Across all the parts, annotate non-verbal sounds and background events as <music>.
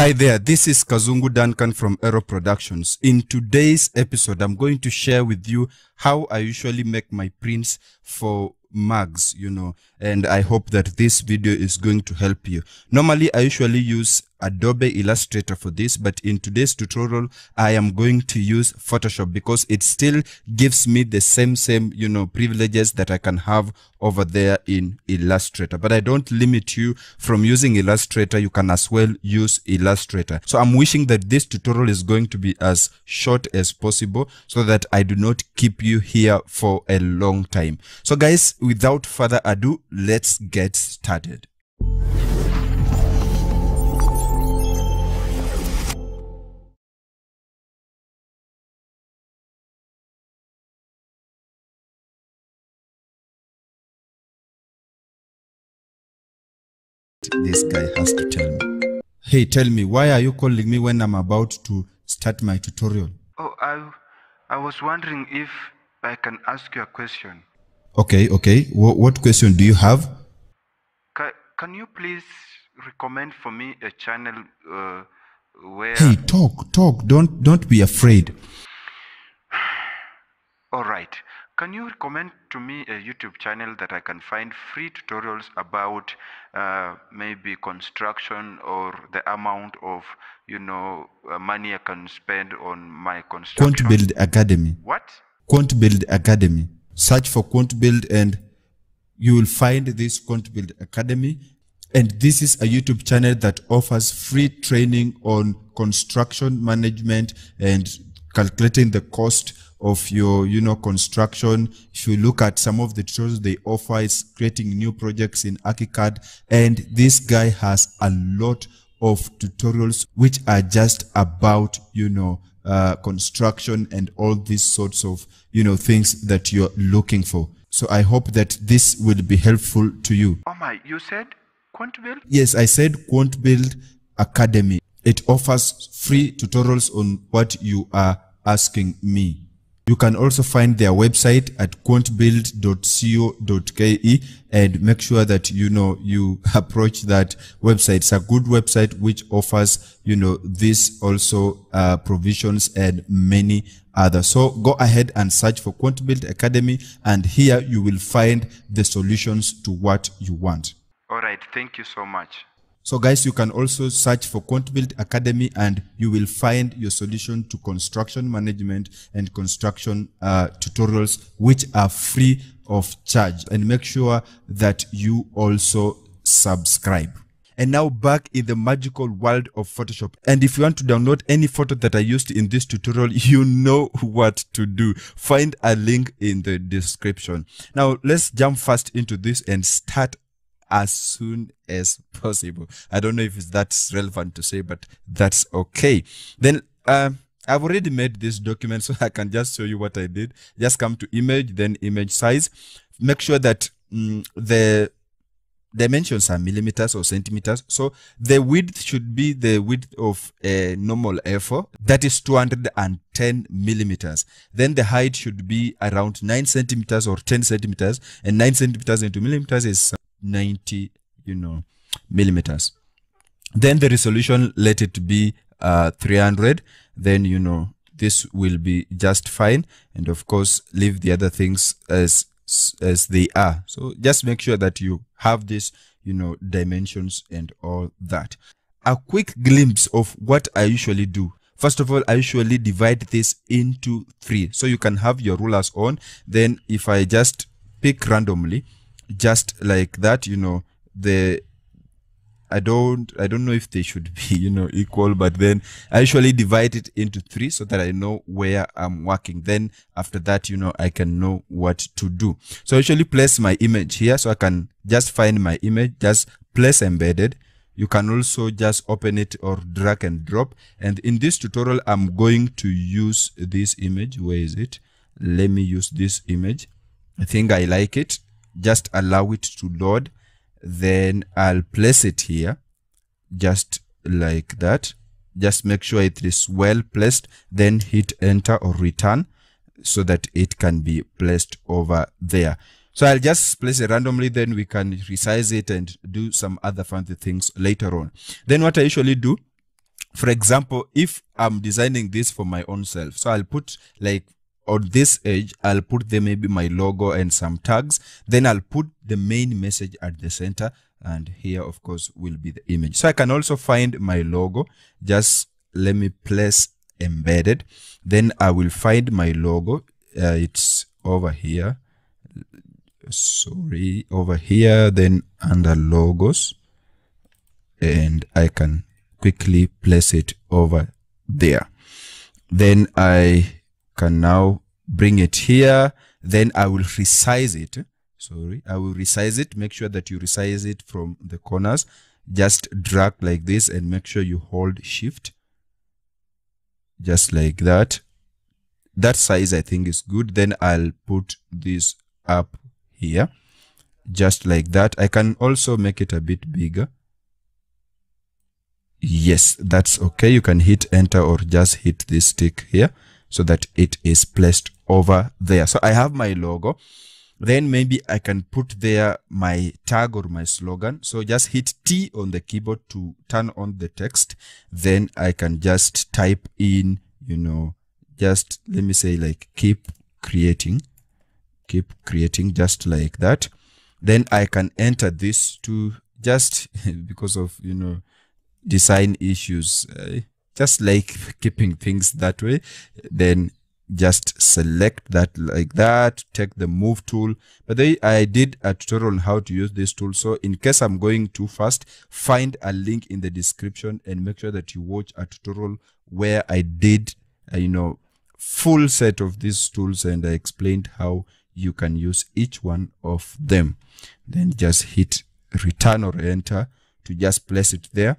Hi there, this is Kazungu Duncan from Ero Productions. In today's episode, I'm going to share with you how I usually make my prints for mugs, you know, and I hope that this video is going to help you. Normally, I usually use Adobe Illustrator for this, but in today's tutorial, I am going to use Photoshop because it still gives me the same, same, you know, privileges that I can have over there in Illustrator. But I don't limit you from using Illustrator. You can as well use Illustrator. So I'm wishing that this tutorial is going to be as short as possible so that I do not keep you here for a long time. So guys, without further ado, let's get started. this guy has to tell me. Hey, tell me, why are you calling me when I'm about to start my tutorial? Oh, I, I was wondering if I can ask you a question. Okay, okay. Wh- what question do you have? Ca- can you please recommend for me a channel uh, where? Hey, talk, talk. Don't don't be afraid. <sighs> All right. Can you recommend to me a YouTube channel that I can find free tutorials about uh, maybe construction or the amount of you know uh, money I can spend on my construction? Quant Build Academy. What? Quant Build Academy. Search for Quant Build and you will find this Quant Build Academy. And this is a YouTube channel that offers free training on construction management and calculating the cost of your, you know, construction. If you look at some of the tutorials they offer, it's creating new projects in ArchiCAD. And this guy has a lot of tutorials which are just about, you know, uh, construction and all these sorts of, you know, things that you're looking for. So I hope that this will be helpful to you. Oh my! You said Quant Build? Yes, I said Quant Build Academy. It offers free tutorials on what you are asking me. You can also find their website at quantbuild.co.ke and make sure that you know you <laughs> approach that website. It's a good website which offers you know this also uh, provisions and many others. So go ahead and search for Quant Build Academy, and here you will find the solutions to what you want. All right. Thank you so much. So guys, you can also search for Quant Build Academy and you will find your solution to construction management and construction uh, tutorials, which are free of charge. And make sure that you also subscribe. And now back in the magical world of Photoshop. And if you want to download any photo that I used in this tutorial, <laughs> you know what to do. Find a link in the description. Now let's jump fast into this and start as soon as possible. I don't know if that's relevant to say, but that's okay. Then um, I've already made this document, <laughs> so I can just show you what I did. Just come to image, then image size. Make sure that mm, the dimensions are millimeters or centimeters. So the width should be the width of a normal A4. That is 210 millimeters. Then the height should be around 9 centimeters or 10 centimeters. And 9 centimeters into millimeters is 90, you know, millimeters. Then the resolution, let it be uh, 300. Then, you know, this will be just fine. And of course, leave the other things as as they are. So just make sure that you have this, you know, dimensions and all that. A quick glimpse of what I usually do. First of all, I usually divide this into three. So you can have your rulers on. Then if I just pick randomly, just like that, you know, the I don't I don't know if they should be, <laughs> you know, equal, but then I usually divide it into three so that I know where I'm working. Then after that, you know, I can know what to do. So I usually place my image here so I can just find my image, just place embedded. You can also just open it or drag and drop. And in this tutorial, I'm going to use this image. Where is it? Let me use this image. I think I like it. Just allow it to load then I'll place it here just like that. Just make sure it is well placed then hit enter or return so that it can be placed over there. So I'll just place it randomly then we can resize it and do some other fancy things later on. Then what I usually do for example, if I'm designing this for my own self, so I'll put like on this edge, I'll put there maybe my logo and some tags. Then I'll put the main message at the center. And here, of course, will be the image. So I can also find my logo. Just let me place embedded. Then I will find my logo. Uh, it's over here. Sorry, over here. Then under logos. And I can quickly place it over there. Then I can now bring it here. Then I will resize it. Sorry, I will resize it. Make sure that you resize it from the corners. Just drag like this and make sure you hold shift. Just like that. That size I think is good. Then I'll put this up here. Just like that. I can also make it a bit bigger yes that's okay you can hit enter or just hit this stick here so that it is placed over there. So i have my logo. Then maybe i can put there my tag or my slogan. So just hit t on the keyboard to turn on the text. Then i can just type in you know just let me say like keep creating keep creating just like that. Then i can enter this to just <laughs> because of you know design issues uh, just like keeping things that way then just select that like that take the move tool. But they, i did a tutorial on how to use this tool. So in case i'm going too fast find a link in the description and make sure that you watch a tutorial where i did uh, you know full set of these tools and i explained how you can use each one of them. Then just hit return or enter to just place it there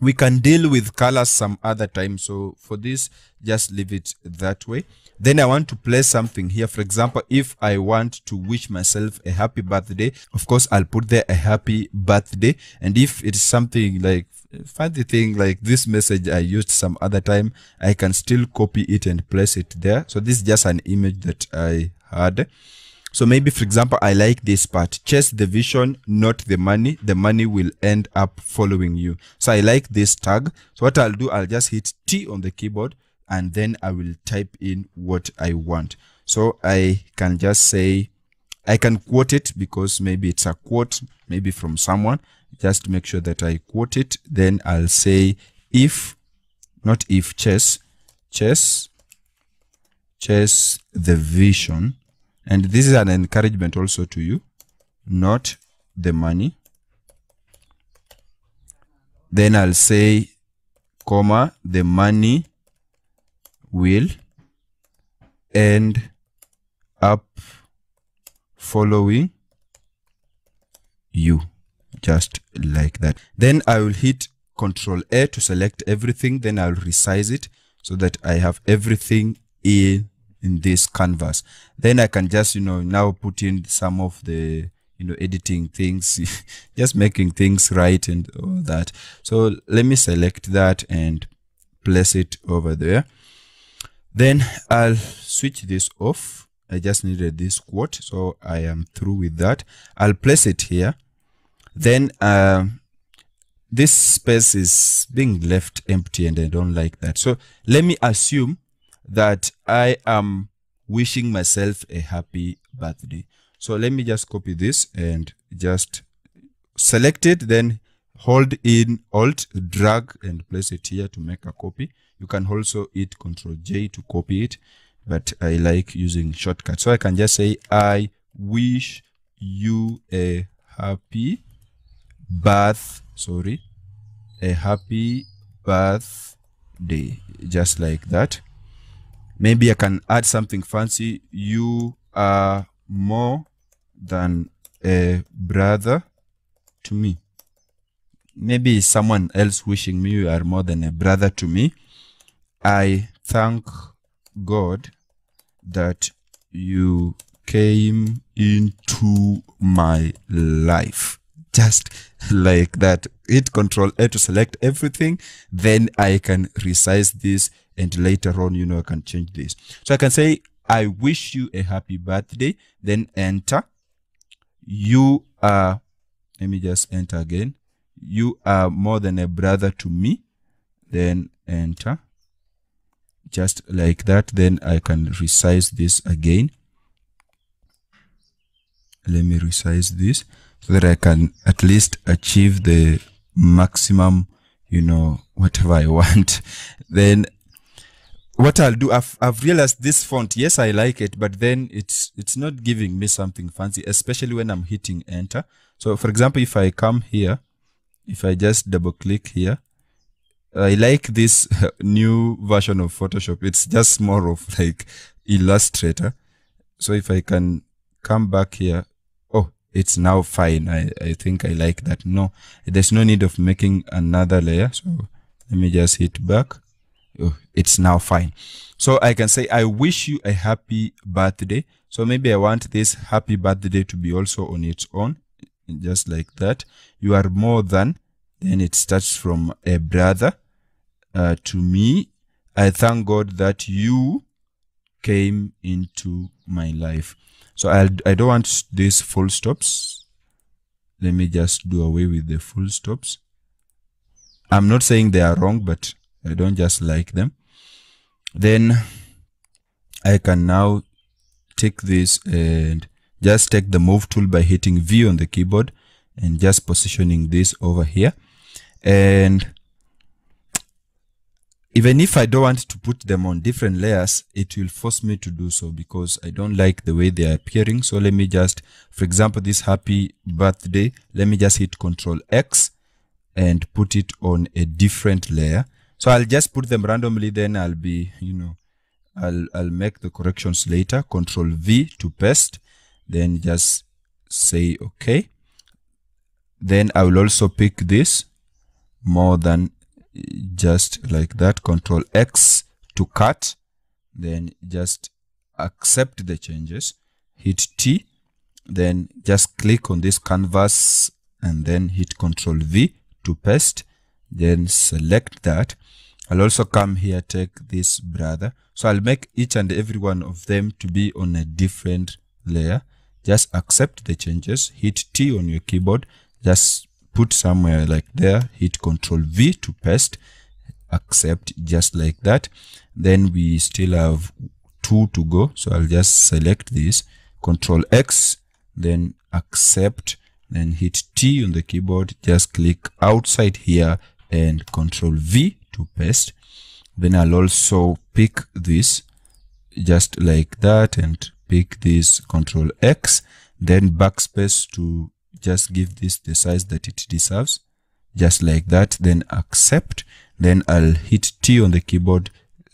we can deal with colors some other time. So for this just leave it that way. Then i want to play something here. For example if i want to wish myself a happy birthday of course i'll put there a happy birthday. And if it's something like funny thing like this message i used some other time i can still copy it and place it there. So this is just an image that i had so maybe, for example, I like this part. Chase the vision, not the money. The money will end up following you. So I like this tag. So what I'll do, I'll just hit T on the keyboard and then I will type in what I want. So I can just say, I can quote it because maybe it's a quote, maybe from someone. Just make sure that I quote it. Then I'll say, if, not if, chess, chess, chess the vision and this is an encouragement also to you, not the money. Then I'll say, comma, the money will end up following you. Just like that. Then i will hit control a to select everything. Then i'll resize it so that i have everything in in this canvas. Then i can just you know now put in some of the you know editing things <laughs> just making things right and all that. So let me select that and place it over there. Then i'll switch this off. I just needed this quote so i am through with that. I'll place it here. Then um, this space is being left empty and i don't like that. So let me assume that I am wishing myself a happy birthday. So let me just copy this and just select it, then hold in Alt, drag and place it here to make a copy. You can also hit Control J to copy it, but I like using shortcut. So I can just say, I wish you a happy birth, sorry, a happy birthday, just like that maybe I can add something fancy. You are more than a brother to me. Maybe someone else wishing me you are more than a brother to me. I thank God that you came into my life. Just like that. Hit Control A to select everything. Then I can resize this and later on, you know, I can change this. So I can say, I wish you a happy birthday, then enter. You are, let me just enter again. You are more than a brother to me. then enter just like that then i can resize this again let me resize this so that i can at least achieve the maximum you know whatever i <laughs> want then what I'll do, I've, I've realized this font, yes, I like it, but then it's, it's not giving me something fancy, especially when I'm hitting enter. So for example, if I come here, if I just double click here, I like this <laughs> new version of Photoshop. It's just more of like Illustrator. So if I can come back here, oh, it's now fine. I, I think I like that. No, there's no need of making another layer. So let me just hit back it's now fine. So I can say, I wish you a happy birthday. So maybe I want this happy birthday to be also on its own, just like that. You are more than, then it starts from a brother uh, to me. I thank God that you came into my life. So I, I don't want these full stops. Let me just do away with the full stops. I'm not saying they are wrong, but I don't just like them. Then I can now take this and just take the move tool by hitting V on the keyboard and just positioning this over here. And even if I don't want to put them on different layers, it will force me to do so because I don't like the way they are appearing. So let me just, for example, this happy birthday, let me just hit Control X and put it on a different layer. So I'll just put them randomly, then I'll be, you know, I'll, I'll make the corrections later. Control V to paste, then just say OK. Then I will also pick this more than just like that. Control X to cut, then just accept the changes. Hit T, then just click on this canvas and then hit Control V to paste. Then select that. I'll also come here, take this brother. So I'll make each and every one of them to be on a different layer. Just accept the changes, hit T on your keyboard, just put somewhere like there, hit Control V to paste, accept just like that. Then we still have two to go. So I'll just select this, Control X, then accept, then hit T on the keyboard, just click outside here and Control V to paste. Then I'll also pick this just like that and pick this control X then backspace to just give this the size that it deserves just like that. Then accept. Then I'll hit T on the keyboard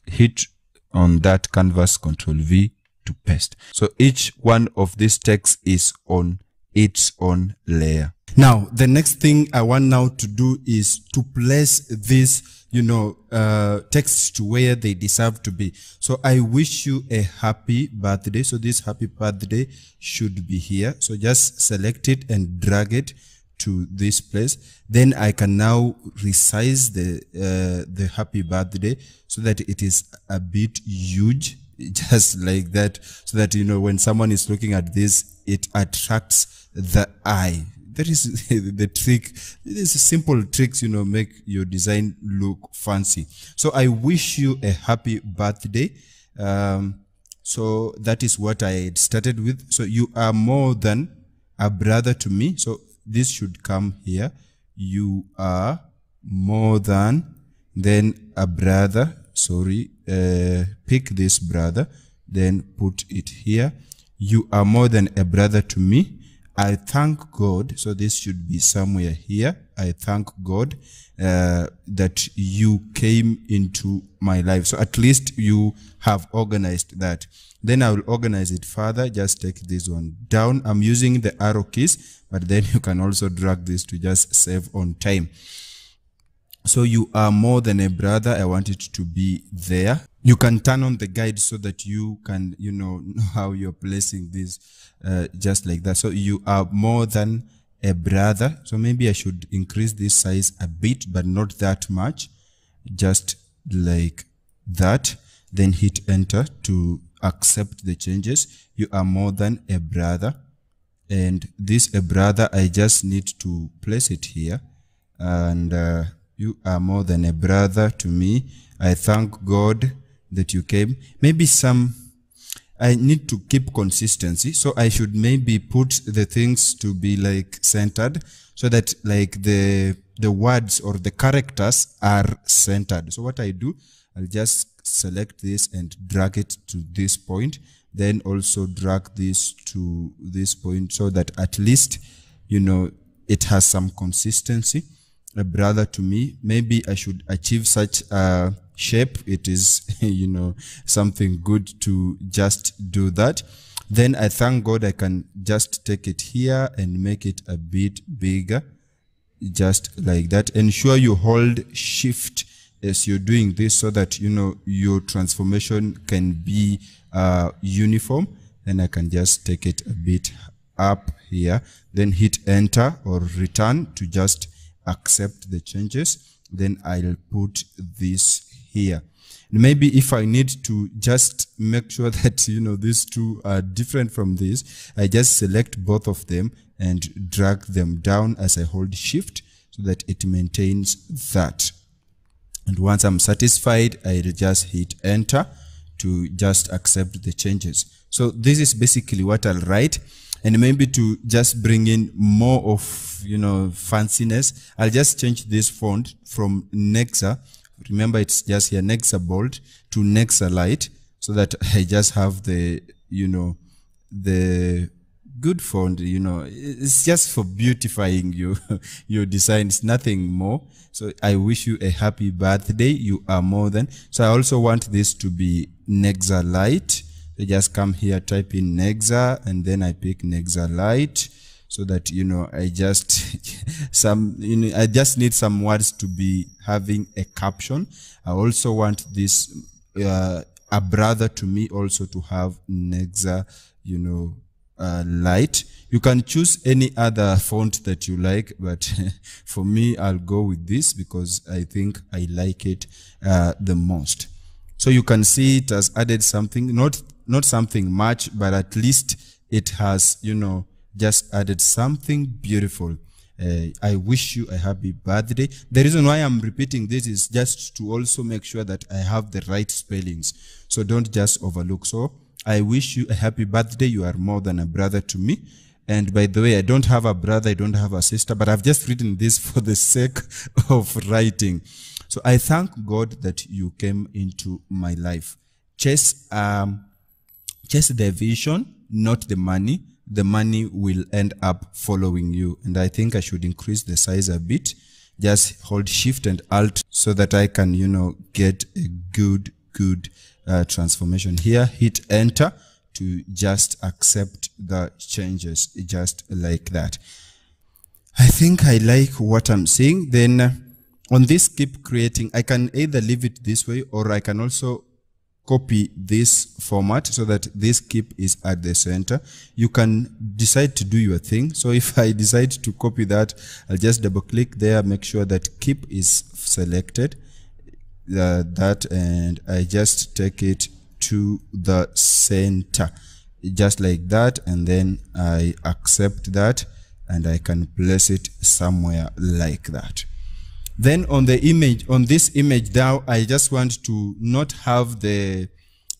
hit on that canvas control V to paste. So each one of these text is on its own layer Now, the next thing I want now to do is to place this, you know, uh, texts to where they deserve to be. So I wish you a happy birthday. So this happy birthday should be here. So just select it and drag it to this place. Then I can now resize the, uh, the happy birthday so that it is a bit huge <laughs> just like that so that you know when someone is looking at this it attracts the eye. That is <laughs> the trick. These simple tricks you know make your design look fancy. So i wish you a happy birthday. Um, so that is what i started with. So you are more than a brother to me. So this should come here. You are more than then a brother. Sorry uh, pick this brother then put it here. You are more than a brother to me I thank God. So this should be somewhere here. I thank God uh, that you came into my life. So at least you have organized that. Then I will organize it further. Just take this one down. I'm using the arrow keys, but then <laughs> you can also drag this to just save on time. So you are more than a brother. I want it to be there. You can turn on the guide so that you can, you know, know <laughs> how you're placing this uh, just like that. So you are more than a brother. So maybe I should increase this size a bit, but not that much. Just like that. Then hit enter to accept the changes. You are more than a brother. And this a brother, I just need to place it here. And uh, You are more than a brother to me. I thank God that you came. Maybe some, I need to keep consistency. So I should maybe put the things to be like centered so that like the, the words or the characters are centered. So what I do, I'll just select this and drag it to this point. Then also drag this to this point so that at least, you know, it has some consistency a brother to me. Maybe I should achieve such a shape. It is, <laughs> you know, something good to just do that. Then I thank God I can just take it here and make it a bit bigger, just like that. Ensure you hold shift as you're doing this so that, you know, your transformation can be uh, uniform. Then I can just take it a bit up here, then hit enter or return to just accept the changes. Then I'll put this here. Maybe if I need to just make sure <laughs> that, you know, these two are different from this, I just select both of them and drag them down as I hold shift so that it maintains that. And once I'm satisfied, I'll just hit enter to just accept the changes. So this is basically what I'll write and maybe to just bring in more of, you know, fanciness, I'll just change this font from Nexa. Remember, it's just here, Nexa Bold to Nexa Light so that <laughs> I just have the, you know, the good font, you know, it's just for beautifying <laughs> your, your designs, nothing more. So I wish you a happy birthday. You are more than. So I also want this to be Nexa Light I just come here, type in Nexa, and then I pick Nexa Light so that, you know, I just, <laughs> some, you know, I just need some words to be having a caption. I also want this, uh, a brother to me also to have Nexa, you know, uh, light. You can choose any other font that you like, but <laughs> for me, I'll go with this because I think I like it uh, the most. So you can see it has added something, not not something much, but at least it has, you know, just added something beautiful. Uh, I wish you a happy birthday. The reason why I'm repeating this is just to also make sure that I have the right spellings. So don't just overlook. So I wish you a happy birthday. You are more than a brother to me. And by the way, I don't have a brother, I don't have a sister, but I've just written this <laughs> for the sake of writing. So I thank God that you came into my life. Chase um, Chase the vision, not the money. The money will end up following you. And I think I should increase the size a bit. Just hold shift and alt so that I can, you know, get a good, good uh, transformation here. Hit enter to just accept the changes just like that. I think I like what I'm seeing. Then uh, on this keep creating, I can either leave it this way or I can also copy this format so that this keep is at the center. You can decide to do your thing. So if I decide to copy that, I'll just double click there, make sure that keep is selected, uh, that, and I just take it to the center, just like that. And then I accept that and I can place it somewhere like that. Then on the image, on this image now, I just want to not have the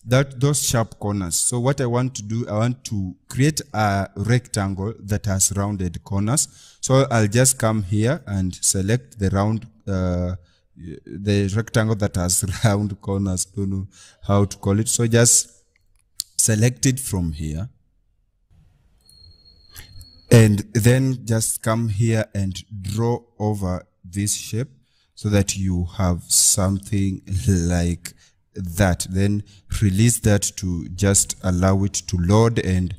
that those sharp corners. So what I want to do, I want to create a rectangle that has rounded corners. So I'll just come here and select the round, uh, the rectangle that has <laughs> round corners. Don't know how to call it. So just select it from here. And then just come here and draw over this shape so that you have something like that. Then release that to just allow it to load and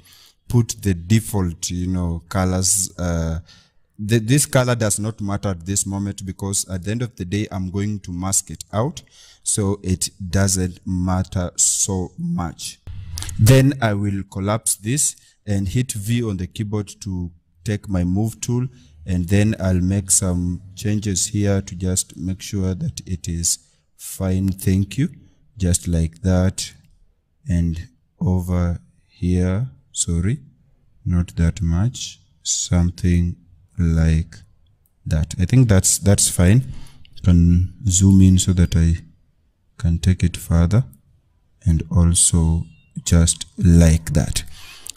put the default, you know, colors. Uh, the, this color does not matter at this moment because at the end of the day, I'm going to mask it out. So it doesn't matter so much. Then I will collapse this and hit V on the keyboard to take my move tool and then I'll make some changes here to just make sure that it is fine. Thank you. Just like that. And over here sorry not that much. Something like that. I think that's that's fine. Can zoom in so that I can take it further. And also just like that.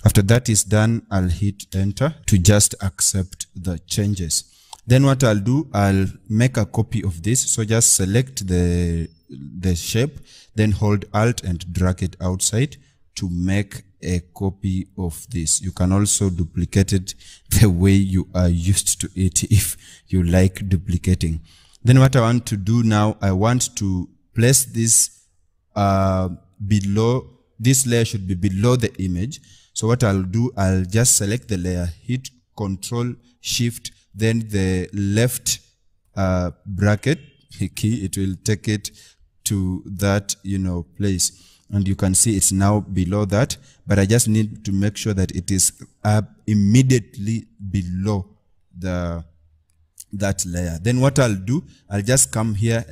After that is done, I'll hit enter to just accept the changes. Then what I'll do, I'll make a copy of this. So just select the, the shape, then hold alt and drag it outside to make a copy of this. You can also duplicate it <laughs> the way you are used to it <laughs> if you like duplicating. Then what I want to do now, I want to place this uh, below, this layer should be below the image. So what I'll do, I'll just select the layer, hit Control Shift, then the left uh, bracket key, it will take it to that, you know, place. And you can see it's now below that, but I just need to make sure that it is up immediately below the that layer. Then what I'll do, I'll just come here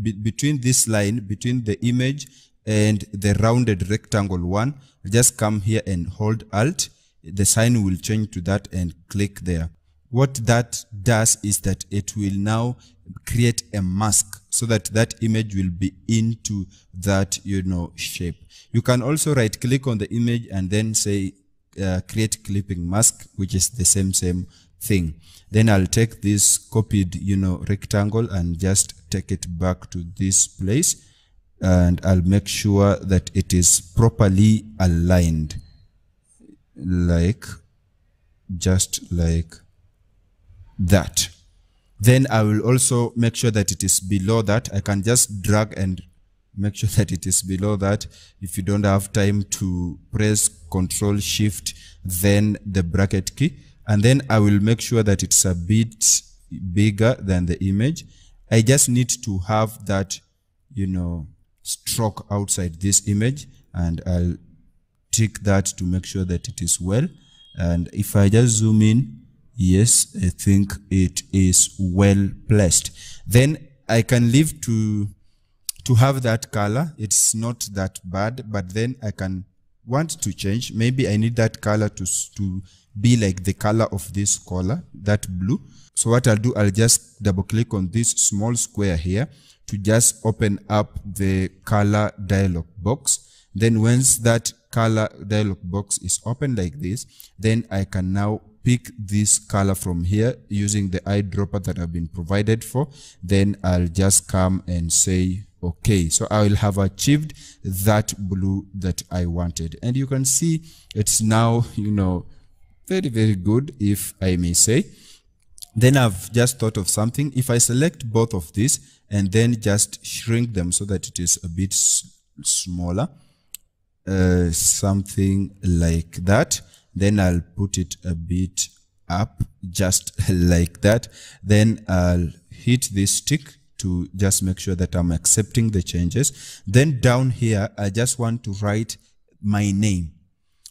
be between this line, between the image and the rounded rectangle one, just come here and hold Alt. The sign will change to that and click there. What that does is that it will now create a mask so that that image will be into that, you know, shape. You can also right click on the image and then say, uh, create clipping mask, which is the same, same thing. Then I'll take this copied, you know, rectangle and just take it back to this place. And I'll make sure that it is properly aligned. Like, just like that. Then I will also make sure that it is below that. I can just drag and make sure <laughs> that it is below that. If you don't have time to press Control Shift, then the bracket key. And then I will make sure that it's a bit bigger than the image. I just need to have that, you know, stroke outside this image and I'll tick that to make sure that it is well. And if I just zoom in, yes, I think it is well placed. Then I can leave to, to have that color. It's not that bad, but then I can want to change. Maybe I need that color to, to be like the color of this color, that blue. So what I'll do, I'll just double click on this small square here to just open up the color dialog box. Then once that color dialog box is open like this, then I can now pick this color from here using the eyedropper that I've been provided for. Then I'll just come and say, okay. So I will have achieved that blue that I wanted. And you can see it's now, you know, very, very good, if I may say. Then I've just thought of something. If I select both of these and then just shrink them so that it is a bit smaller, uh, something like that, then I'll put it a bit up just <laughs> like that. Then I'll hit this stick to just make sure that I'm accepting the changes. Then down here, I just want to write my name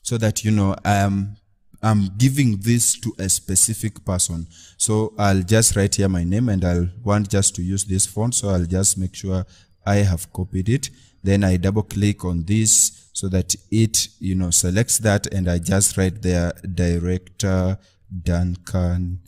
so that, you know, I'm I'm giving this to a specific person. So I'll just write here my name and I'll want just to use this font. So I'll just make sure I have copied it. Then I double click on this so that it, you know, selects that and I just write there director Duncan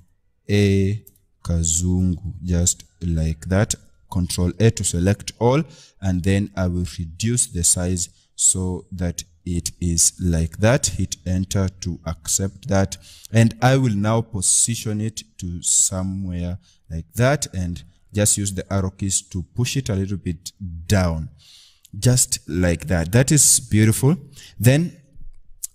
A Kazungu, just like that. Control A to select all and then I will reduce the size so that it is like that. Hit enter to accept that. And I will now position it to somewhere like that and just use the arrow keys to push it a little bit down. Just like that. That is beautiful. Then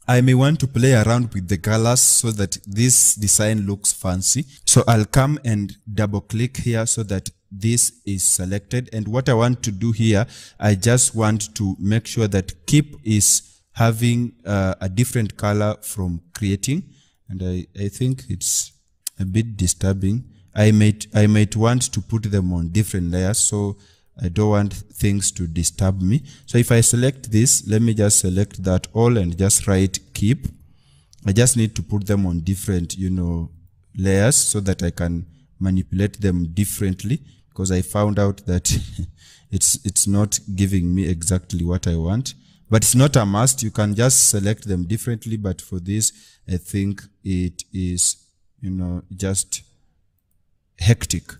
I may want to play around with the colors so that this design looks fancy. So I'll come and double click here so that this is selected. And what I want to do here, I just want to make sure that keep is having uh, a different color from creating. And I, I think it's a bit disturbing. I might, I might want to put them on different layers. So I don't want things to disturb me. So if I select this, let me just select that all and just write keep. I just need to put them on different, you know, layers so that I can manipulate them differently because I found out that <laughs> it's, it's not giving me exactly what I want but it's not a must. You can just select them differently. But for this, I think it is, you know, just hectic.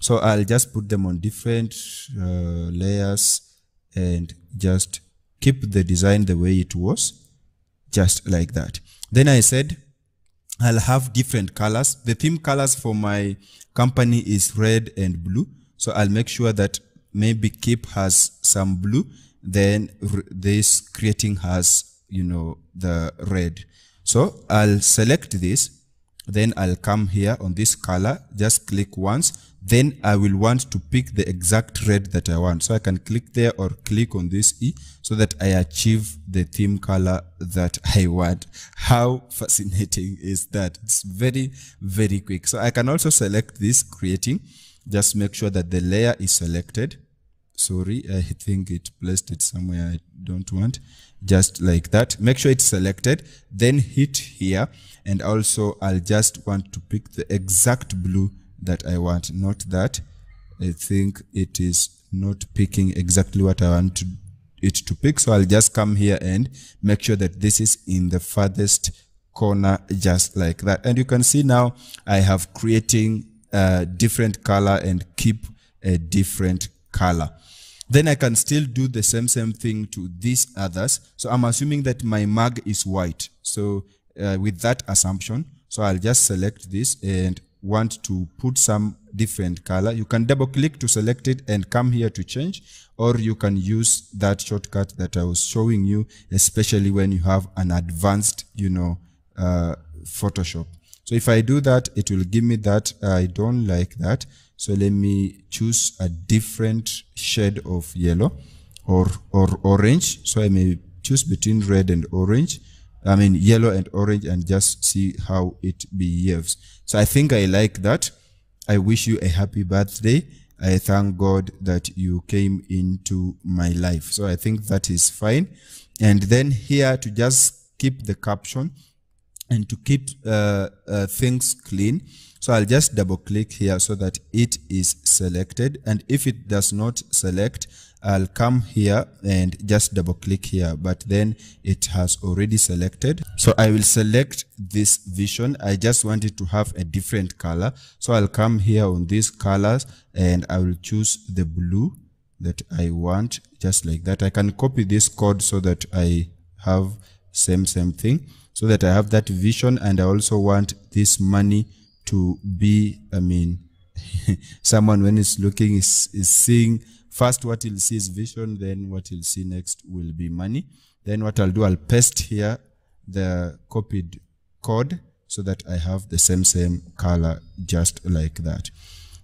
So I'll just put them on different uh, layers and just keep the design the way it was, just like that. Then I said, I'll have different colors. The theme colors for my company is red and blue. So I'll make sure that maybe Keep has some blue, then this creating has, you know, the red. So I'll select this, then I'll come here on this color, just click once, then I will want to pick the exact red that I want. So I can click there or click on this E so that I achieve the theme color that <laughs> I want. How fascinating is that? It's very, very quick. So I can also select this creating. Just make sure that the layer is selected. Sorry, I think it placed it somewhere I don't want. Just like that. Make sure it's selected. Then hit here. And also I'll just want to pick the exact blue that I want, not that. I think it is not picking exactly what I want to, it to pick. So I'll just come here and make sure that this is in the farthest corner, just like that. And you can see now I have creating a different color and keep a different color. Then I can still do the same, same thing to these others. So I'm assuming that my mug is white. So uh, with that assumption, so I'll just select this and want to put some different color, you can double click to select it and come here to change, or you can use that shortcut that I was showing you, especially when you have an advanced, you know, uh, Photoshop. So if I do that, it will give me that. I don't like that. So let me choose a different shade of yellow or, or orange. So I may choose between red and orange. I mean, yellow and orange and just see how it behaves. So I think I like that. I wish you a happy birthday. I thank God that you came into my life. So I think that is fine. And then here to just keep the caption and to keep uh, uh, things clean. So I'll just double click here so that it is selected. And if it does not select, I'll come here and just double click here, but then it has already selected. So I will select this vision. I just want it to have a different color. So I'll come here on these colors and I will choose the blue that I want just like that. I can copy this code so that I have same, same thing so that I have that vision and I also want this money to be, I mean, <laughs> someone when it's looking is, is seeing First, what he'll see is vision. Then what he'll see next will be money. Then what I'll do, I'll paste here the copied code so that I have the same, same color just like that.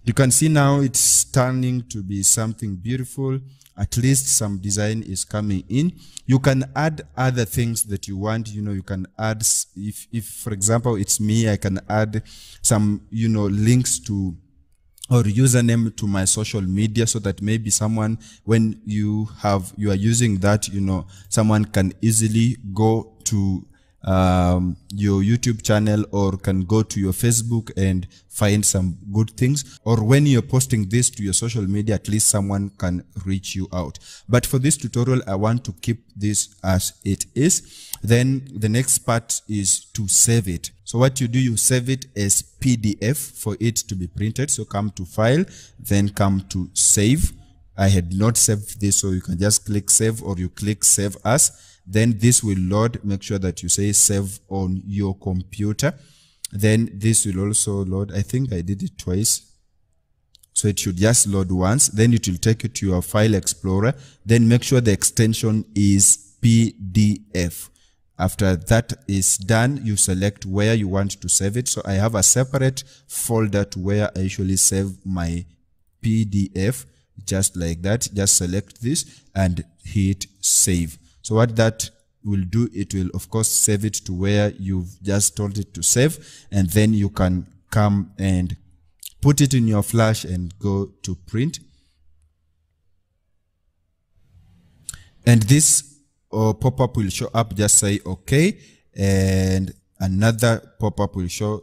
You can see now it's turning to be something beautiful. At least some design is coming in. You can add other things that you want. You know, you can add, if, if for example, it's me, I can add some, you know, links to or username to my social media so that maybe someone when you have you are using that you know someone can easily go to um, your YouTube channel or can go to your Facebook and find some good things. Or when you're posting this to your social media, at least someone can reach you out. But for this tutorial, I want to keep this as it is. Then the next part is to save it. So what you do, you save it as PDF for it to be printed. So come to file, then come to save. I had not saved this, so you can just click save or you click save as. Then this will load. Make sure that you say save on your computer. Then this will also load. I think I did it twice. So it should just load once. Then it will take you to your file explorer. Then make sure the extension is PDF. After that is done, you select where you want to save it. So I have a separate folder to where I usually save my PDF, just like that. Just select this and hit save. So what that will do, it will of course save it to where you've just told it to save, and then you can come and put it in your flash and go to print. And this or pop-up will show up, just say okay. And another pop-up will show,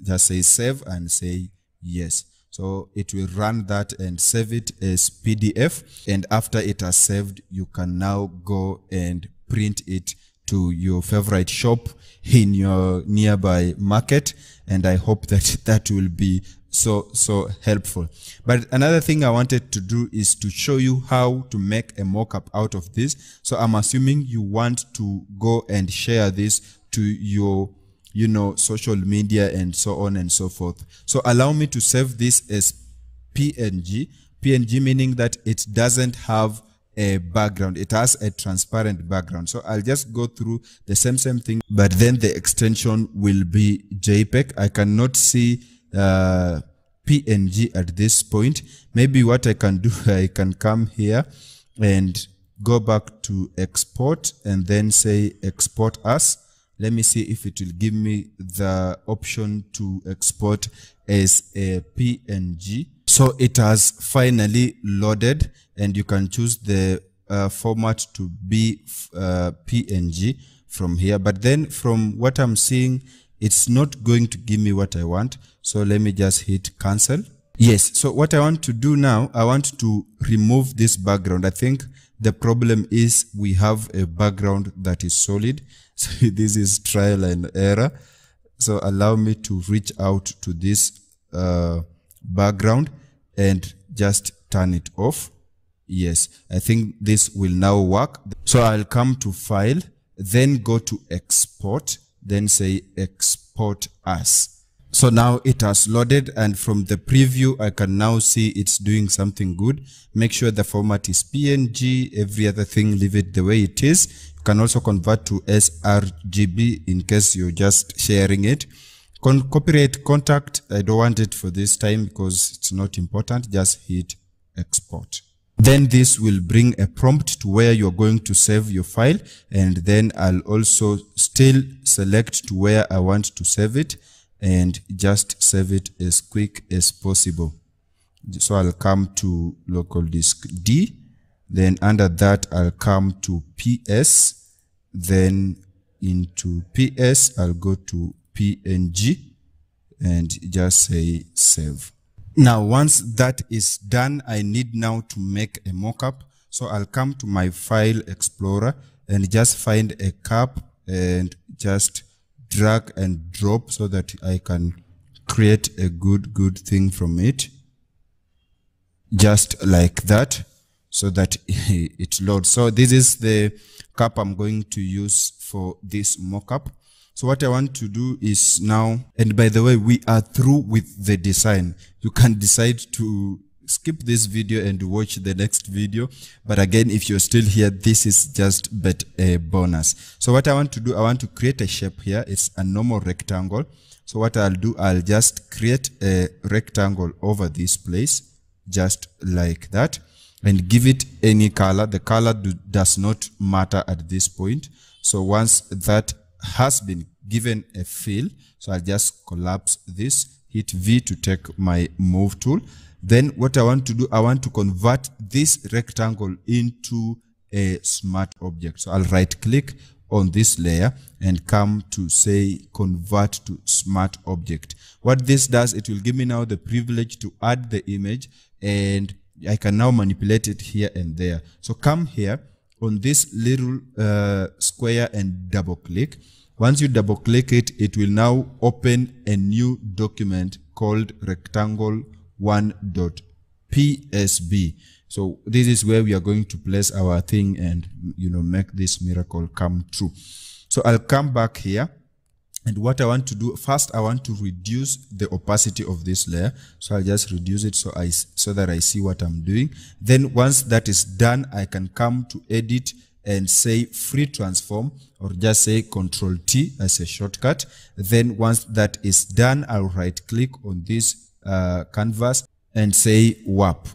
just say save and say yes. So it will run that and save it as PDF. And after it has saved, you can now go and print it to your favorite shop in your nearby market. And I hope that <laughs> that will be so so helpful but another thing i wanted to do is to show you how to make a mock-up out of this so i'm assuming you want to go and share this to your you know social media and so on and so forth. So allow me to save this as png png meaning that it doesn't have a background. It has a transparent background. So i'll just go through the same same thing but then the extension will be jpeg. I cannot see uh, png at this point. Maybe what i can do <laughs> i can come here and go back to export and then say export as let me see if it will give me the option to export as a png so it has finally loaded and you can choose the uh, format to be uh, png from here but then from what i'm seeing it's not going to give me what I want. So let me just hit cancel. Yes. So what I want to do now, I want to remove this background. I think the problem is we have a background that is solid. <laughs> So this is trial and error. So allow me to reach out to this uh, background and just turn it off. Yes, I think this will now work. So I'll come to file, then go to export then say export as. So now it has loaded and from the preview, I can now see it's doing something good. Make sure the format is PNG, every other thing, leave it the way it is. You can also convert to sRGB in case you're just sharing it. Con copyright contact, I don't want it for this time because it's not important. Just hit export. Then this will bring a prompt to where you're going to save your file. And then I'll also still select to where I want to save it and just save it as quick as possible. So I'll come to local disk D. Then under that, I'll come to PS. Then into PS, I'll go to PNG and just say save. Now, once that is done, I need now to make a mockup. So I'll come to my file explorer and just find a cap and just drag and drop so that I can create a good, good thing from it. Just like that so that <laughs> it loads. So this is the cup I'm going to use for this mockup. So what I want to do is now, and by the way, we are through with the design. You can decide to skip this video and watch the next video. But again, if you're still here, this is just but a bonus. So what I want to do, I want to create a shape here. It's a normal rectangle. So what I'll do, I'll just create a rectangle over this place, just like that, and give it any color. The color do, does not matter at this point. So once that has been given a fill. So I'll just collapse this, hit V to take my move tool. Then what I want to do, I want to convert this rectangle into a smart object. So I'll right click on this layer and come to say convert to smart object. What this does, it will give me now the privilege to add the image and I can now manipulate it here and there. So come here on this little uh, square and double click. Once you double click it, it will now open a new document called rectangle 1.psb. So this is where we are going to place our thing and, you know, make this miracle come true. So I'll come back here. And what I want to do, first I want to reduce the opacity of this layer. So I'll just reduce it so I so that I see what I'm doing. Then once that is done, I can come to edit and say free transform or just say control T as a shortcut. Then once that is done, I'll right click on this uh, canvas and say warp.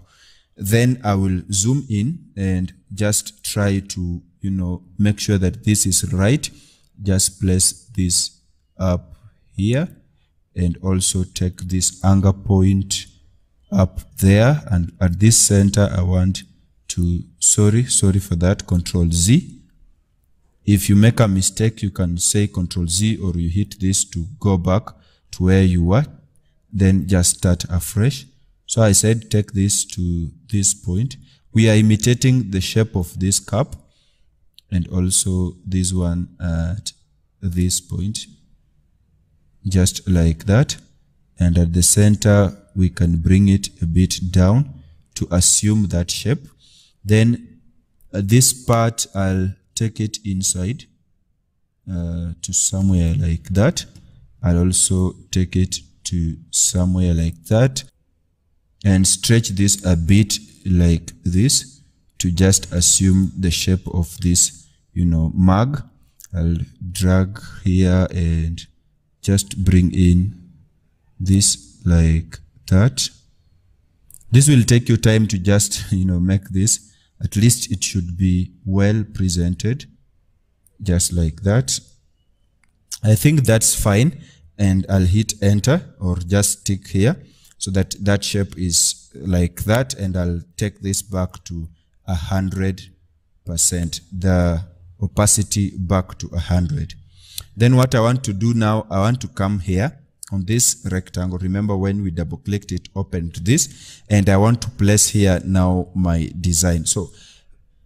Then I will zoom in and just try to, you know, make sure that this is right. Just place this up here and also take this anchor point up there and at this center I want to sorry sorry for that control Z if you make a mistake you can say control Z or you hit this to go back to where you were then just start afresh so I said take this to this point we are imitating the shape of this cup and also this one at this point just like that and at the center we can bring it a bit down to assume that shape. Then uh, this part, I'll take it inside uh, to somewhere like that. I'll also take it to somewhere like that and stretch this a bit like this to just assume the shape of this, you know, mug. I'll drag here and just bring in this like that. This will take you time to just, <laughs> you know, make this. At least it should be well presented, just like that. I think that's fine. And I'll hit enter or just tick here so that that shape is like that. And I'll take this back to a hundred percent, the opacity back to a hundred. Then what I want to do now, I want to come here on this rectangle. Remember when we double clicked it opened this and I want to place here now my design. So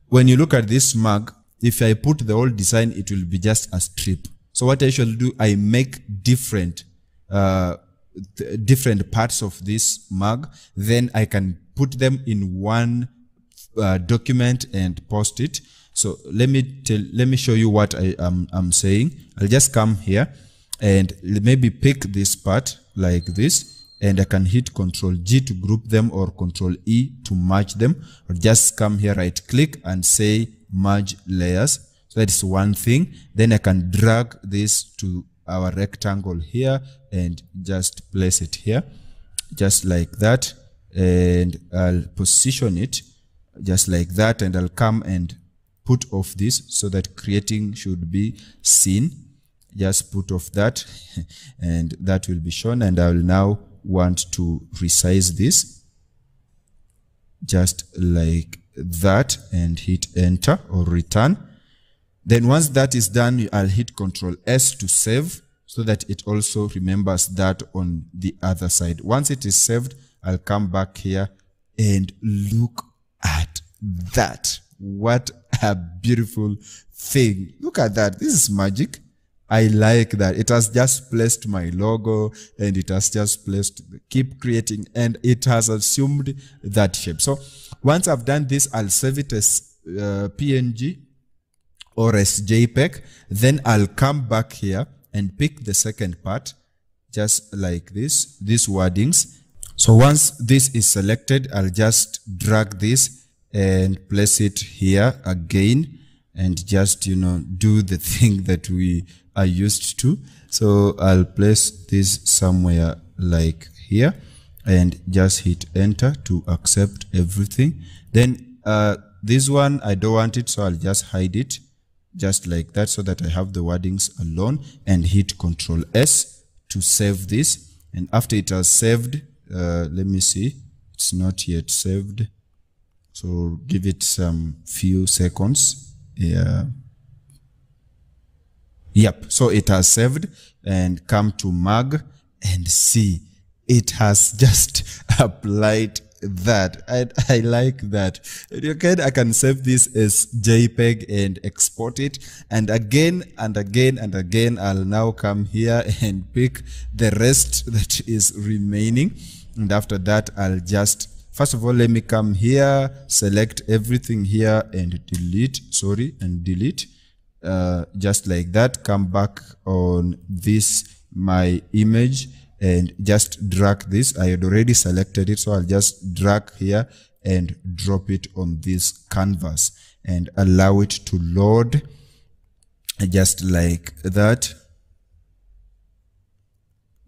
when you look at this mug, if I put the whole design, it will be just a strip. So what I shall do, I make different, uh, different parts of this mug. Then I can put them in one uh, document and post it. So let me tell, let me show you what I am I'm saying. I'll just come here and maybe pick this part like this and I can hit control G to group them or control E to merge them or just come here right click and say merge layers. That is one thing. Then I can drag this to our rectangle here and just place it here just like that. And I'll position it just like that and I'll come and put off this so that creating should be seen. Just put off that <laughs> and that will be shown. And I will now want to resize this just like that and hit enter or return then once that is done I'll hit control S to save so that it also remembers that on the other side. Once it is saved I'll come back here and look at that. What a beautiful thing. Look at that. This is magic. I like that. It has just placed my logo and it has just placed, keep creating and it has assumed that shape. So once I've done this, I'll save it as uh, PNG or as JPEG. Then I'll come back here and pick the second part just like this, these wordings. So once this is selected, I'll just drag this and place it here again and just, you know, do the <laughs> thing that we are used to. So I'll place this somewhere like here and just hit enter to accept everything. Then uh, this one, I don't want it, so I'll just hide it just like that so that I have the wordings alone and hit control S to save this. And after it has saved, uh, let me see, it's not yet saved. So give it some few seconds. Yeah. Yep. So it has saved and come to mug and see it has <laughs> just applied that. I, <laughs> I like that. Okay, I can save this as JPEG and export it. And again and again and again, I'll now come here <laughs> and pick the rest <laughs> that is remaining. And after that, I'll just, first of all, let me come here, select everything here and delete, sorry, and delete uh, just like that come back on this my image and just drag this. I had already selected it so I'll just drag here and drop it on this canvas and allow it to load. Just like that.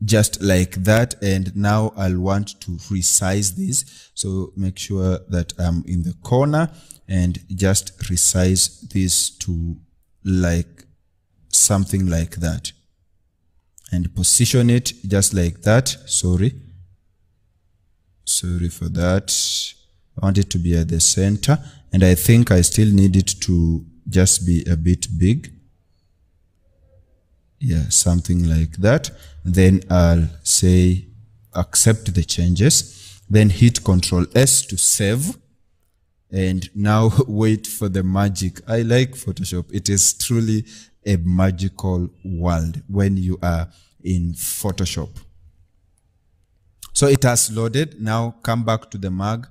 Just like that. And now I'll want to resize this. So make sure that I'm in the corner and just resize this to like something like that and position it just like that. Sorry. Sorry for that. I want it to be at the center and I think I still need it to just be a bit big. Yeah something like that. Then I'll say accept the changes. Then hit control S to save. And now <laughs> wait for the magic. I like Photoshop. It is truly a magical world when you are in Photoshop. So it has loaded. Now come back to the mug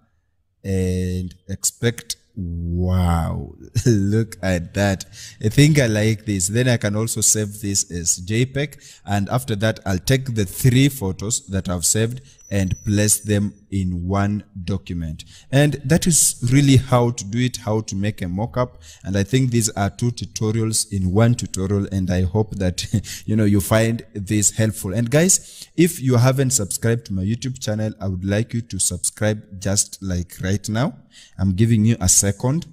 and expect wow <laughs> look at that i think i like this then i can also save this as jpeg and after that i'll take the three photos that i've saved and place them in one document. And that is really how to do it how to make a mockup. And i think these are two tutorials in one tutorial and i hope that <laughs> you know you find this helpful. And guys if you haven't subscribed to my youtube channel i would like you to subscribe just like right now. I'm giving you a second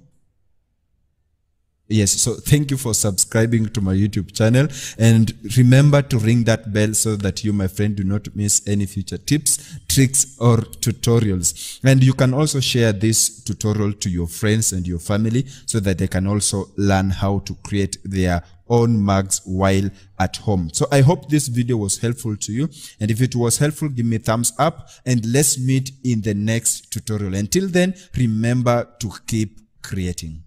Yes, so thank you for subscribing to my YouTube channel and remember to ring that bell so that you, my friend, do not miss any future tips, tricks, or tutorials. And you can also share this tutorial to your friends and your family so that they can also learn how to create their own mugs while at home. So I hope this video was helpful to you. And if it was helpful, give me a thumbs up and let's meet in the next tutorial. Until then, remember to keep creating.